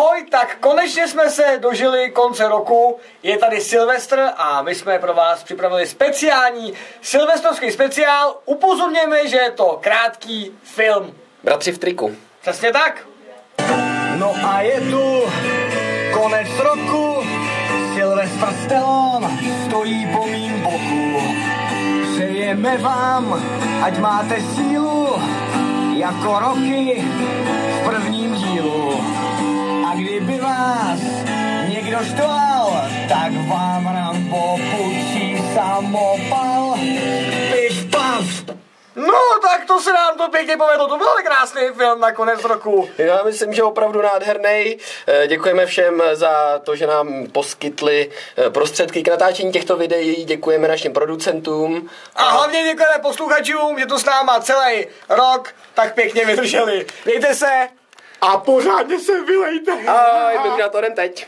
Ahoj, tak konečně jsme se dožili konce roku, je tady Silvestr a my jsme pro vás připravili speciální silvestrovský speciál. Upozorněme, že je to krátký film. Bratři v triku. Přesně tak. No a je tu konec roku, Silvestr Stallone stojí po mým boku. Přejeme vám, ať máte sílu, jako roky štval, tak vám Rambo půjčí samopal. Piš, paf. No, tak to se nám to pěkně povedlo. To byl krásný film na konec roku. Já myslím, že opravdu nádherný. Eh, Děkujeme všem za to, že nám poskytli eh, prostředky k natáčení těchto videí. Děkujeme našim producentům. A hlavně děkujeme posluchačům, že to s náma celý rok tak pěkně vydrželi. Mějte se a pořádně se vylejte. Ahoj, my už na to jdem teď.